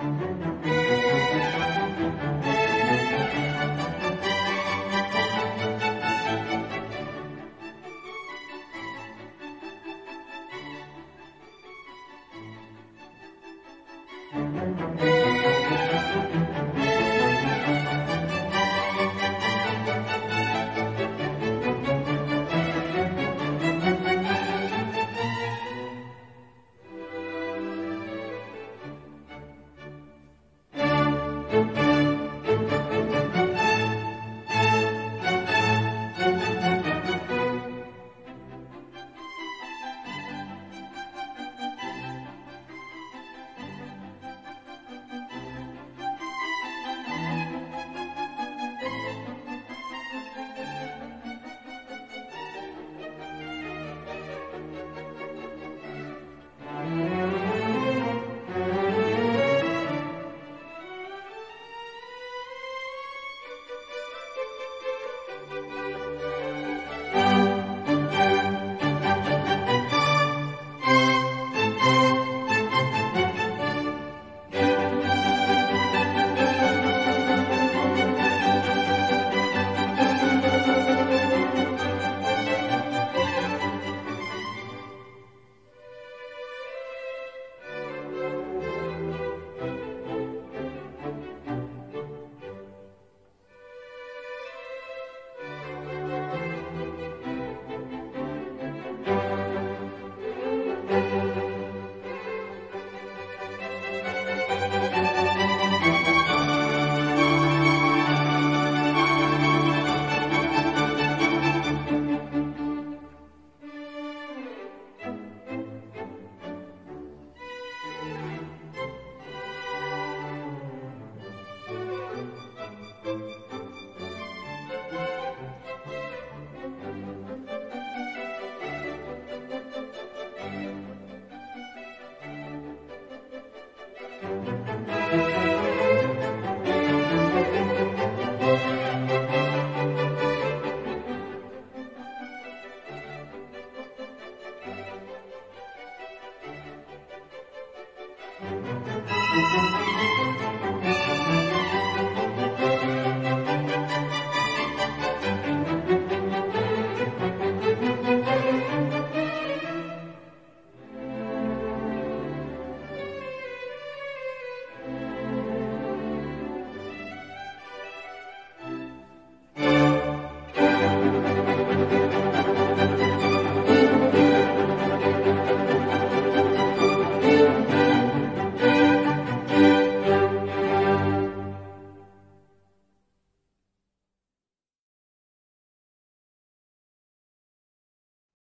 Música